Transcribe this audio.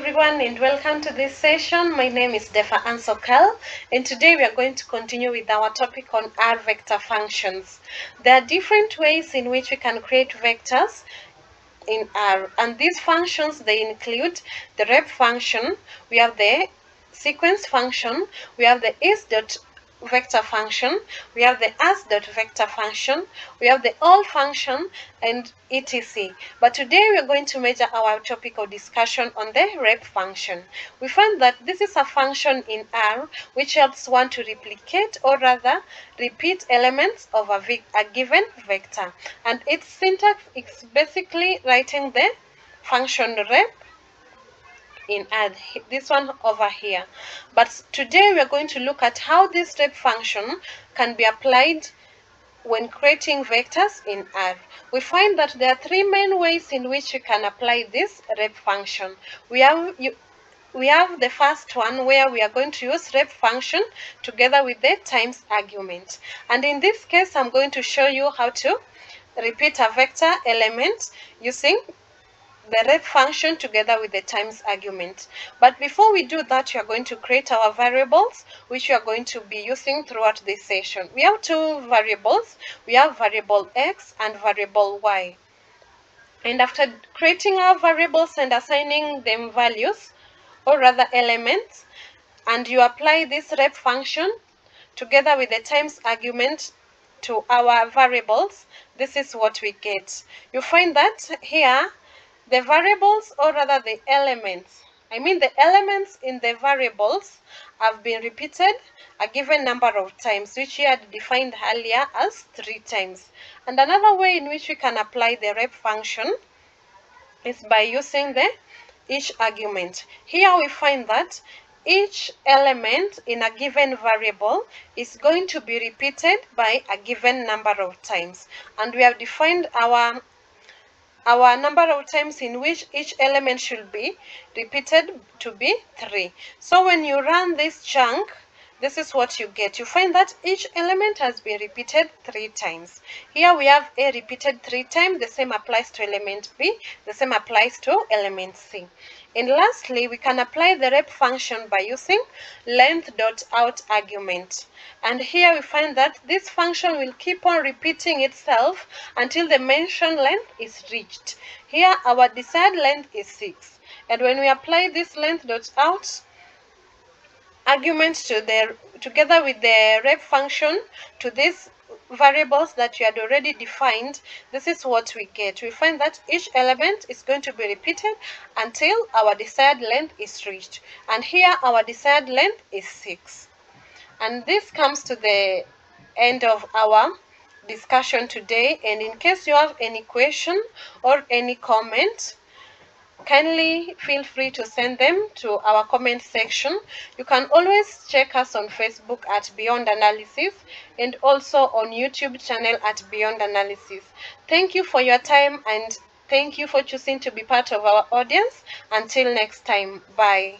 everyone and welcome to this session. My name is Defa Ansokal and today we are going to continue with our topic on R vector functions. There are different ways in which we can create vectors in R and these functions they include the rep function, we have the sequence function, we have the is dot vector function, we have the as dot vector function, we have the all function, and etc. But today we are going to measure our topic of discussion on the rep function. We find that this is a function in R which helps one to replicate or rather repeat elements of a, a given vector. And its syntax is basically writing the function rep in add this one over here but today we are going to look at how this rep function can be applied when creating vectors in R. We find that there are three main ways in which you can apply this rep function. We have you, we have the first one where we are going to use rep function together with the times argument. And in this case, I'm going to show you how to repeat a vector element using the rep function together with the times argument. But before we do that, we are going to create our variables, which we are going to be using throughout this session. We have two variables. We have variable x and variable y. And after creating our variables and assigning them values, or rather elements, and you apply this rep function together with the times argument to our variables, this is what we get. You find that here the variables or rather the elements. I mean the elements in the variables have been repeated a given number of times which we had defined earlier as three times. And another way in which we can apply the rep function is by using the each argument. Here we find that each element in a given variable is going to be repeated by a given number of times. And we have defined our our number of times in which each element should be repeated to be 3. So when you run this chunk, this is what you get. You find that each element has been repeated three times. Here we have A repeated three times. The same applies to element B. The same applies to element C. And lastly, we can apply the rep function by using length dot out argument. And here we find that this function will keep on repeating itself until the mentioned length is reached. Here our desired length is 6. And when we apply this length dot out argument to the together with the rep function to these variables that you had already defined, this is what we get. We find that each element is going to be repeated until our desired length is reached. And here our desired length is 6. And this comes to the end of our discussion today. And in case you have any question or any comment, kindly feel free to send them to our comment section. You can always check us on Facebook at Beyond Analysis and also on YouTube channel at Beyond Analysis. Thank you for your time and thank you for choosing to be part of our audience. Until next time, bye.